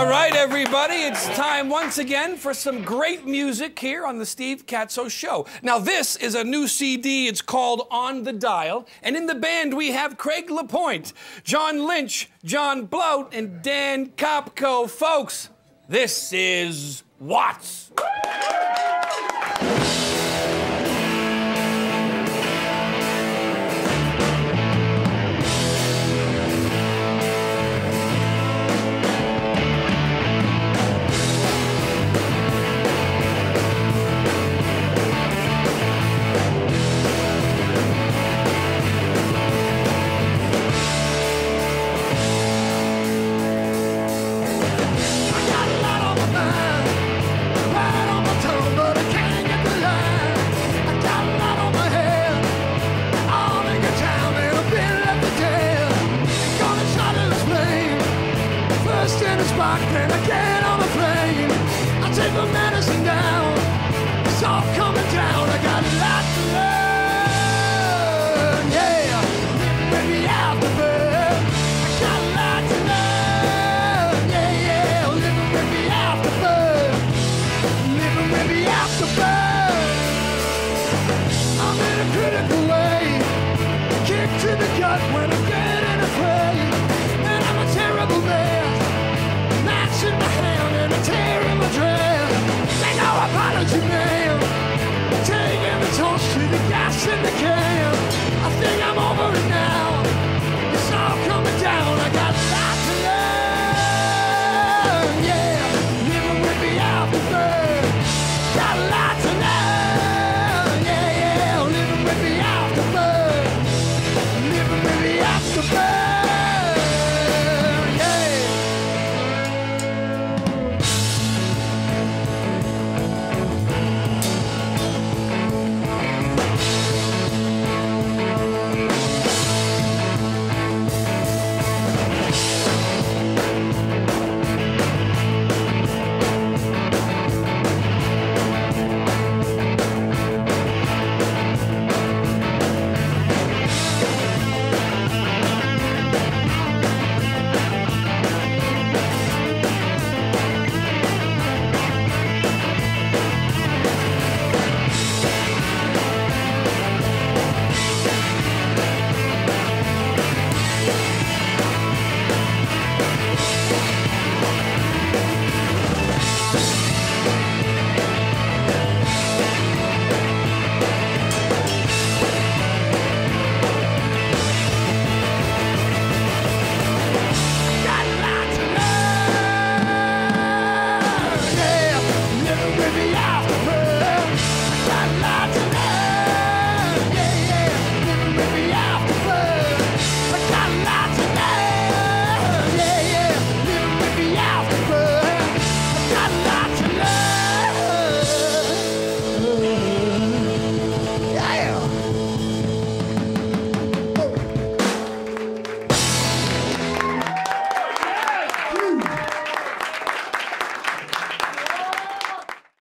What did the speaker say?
All right, everybody, it's time once again for some great music here on the Steve Katsos Show. Now, this is a new CD. It's called On the Dial. And in the band, we have Craig LaPointe, John Lynch, John Bloat, and Dan Kopko. Folks, this is Watts. lost in a spot, then I get on a plane. I take my medicine down, it's all coming down. I got a lot to learn, yeah. Maybe afterburn, I got a lot to learn, yeah, yeah. Living with me afterburn, living with me afterburn. I'm in a critical way, kick to the gut when I'm.